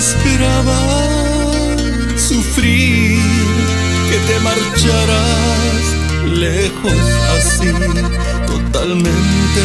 esperaba sufrir que te marcharas lejos así totalmente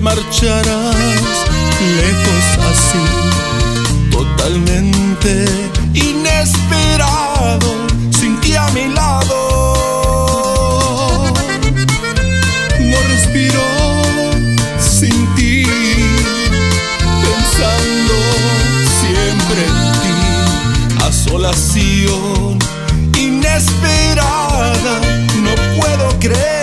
marcharás lejos así, totalmente inesperado, sin ti a mi lado. No respiro sin ti, pensando siempre en ti, a solas inesperada, no puedo creer.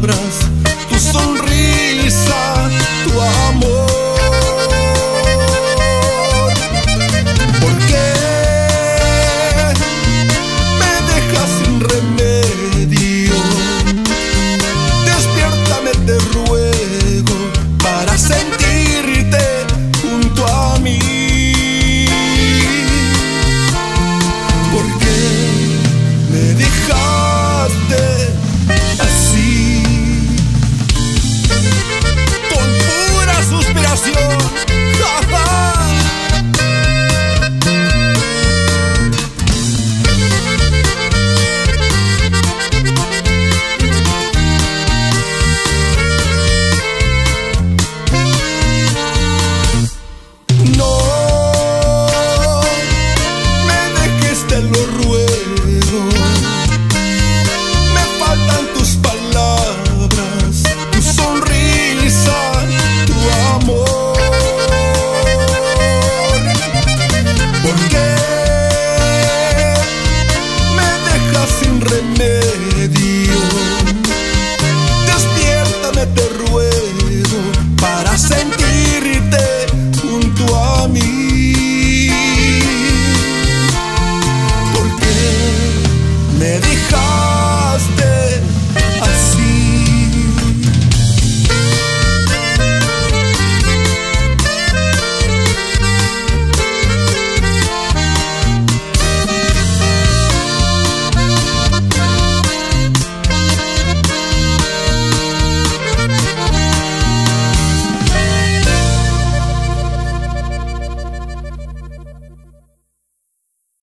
palavras